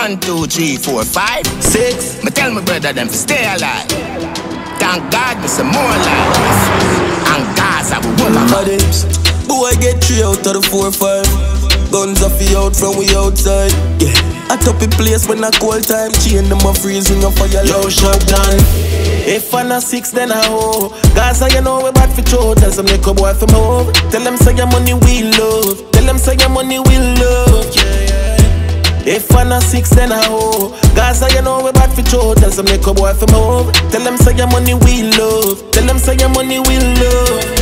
One, two, three, four, five, six. Me tell my brother them to stay alive. Thank God me some more life. And Gaza we will have Boy get three out of the four, five. Guns off the out from we outside. Yeah. I top a place when I call time. Chain them a freezing up fire. Yo, shut down. If I not six, then I hoe. Gaza, you know we bad for show. Tell some little boy from home. Tell them say your money we love. Tell them say your money we love. Yeah, yeah. If I not six, then I hoe. Gaza, you know we bad for show. Tell some little boy for home. Tell them say your money we love. Tell them say your money we love.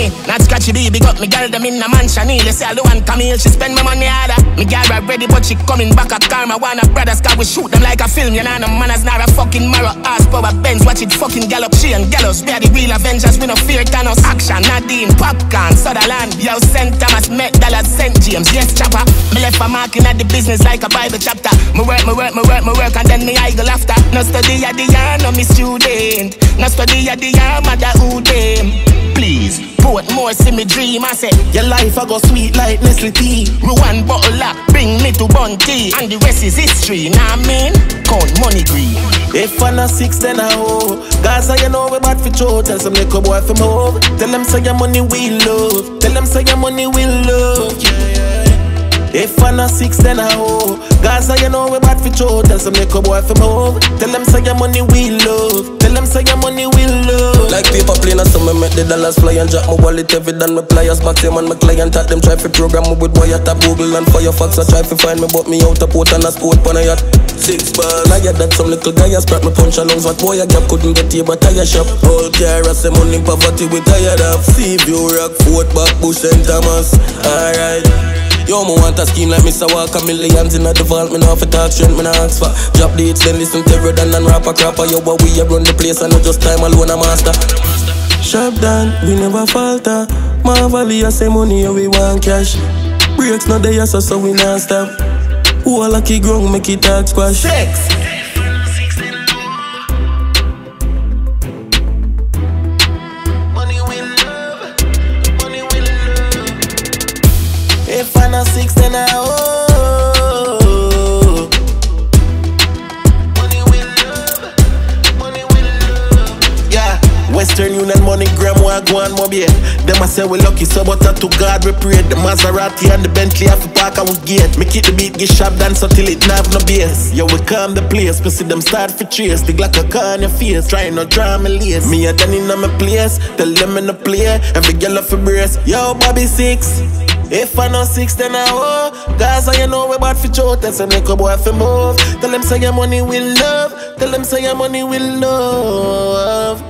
Money, not scratchy baby got me girl them in a mansion. Say I the one Camille, she spend my money harder. Me girl ready, but she coming back a karma. Wanna brothers, cause we shoot them like a film. You know, no manners, not a fucking marrow. Ass power Benz, watch it fucking gallop. She and gallows, we are the real Avengers. We no fear Thanos. Action, Nadine, Popcaan, Sutherland. Yo, St. Thomas, Met Dallas, St. James. Yes, chopper. Me left a marking at the business like a Bible chapter. Me work, me work, me work, me work, and then me idle after. No study at the yarn, no me student. No study at the yarn, mother who them. Please, put more see me dream. I say, Your life I go sweet like Nestle tea. Ruan bottle up, bring me to Bunty. And the rest is history, nah I mean? Count money green. If I'm not six, then I hoe. Gaza, you know we bad for show. Tell some little boy from home. Tell them say your money we love. Tell them say your money we love. If I'm not six, then I hoe. Gaza, you know we bad for show. Tell some little boy from home. Tell them say your money we love. Tell them say the dollars fly and drop my wallet every done my pliers. Back them and my client at them try to program me with at a Google and Firefox. I try to find me, but me out a port and a sport on a yacht. Six ball, I had that some little guy has brought me punch along. What boy I gap couldn't get here, but tire shop. All care, I say money poverty we tired of. See view rock, Fort back, Bush and Thomas. Alright. Yo, me want a scheme like Mr. Walker Millions in a default, me not for talk strength, me not ask for Drop the hits, then listen to Redden and rapper crapper Yo, but we a run the place and not just time alone a master Shab Don, we never falter. Marvelly, I say money, we want cash. Breaks not there, so, so we not stop. Who a lucky ground, make it talk squash. Six. If I six, then I owe. Money love, money love. Yeah, Western Union, MoneyGram, Wagwan, Mobile. Them I say we lucky, so but to God we pray. The Maserati and the Bentley have to park our gate. Make it the beat, get sharp dance until it have no bass. Yo, we calm the place, we see them start for chase. The Glock a car on your face, trying no drama lace. Me a Danny in my place, tell them in the play. Every girl off a brace. Yo, Bobby six. If I know six, then I owe. Gaza, you know we bad for show. Tell some little boy for move. Tell them say your money will love. Tell them say your money will love.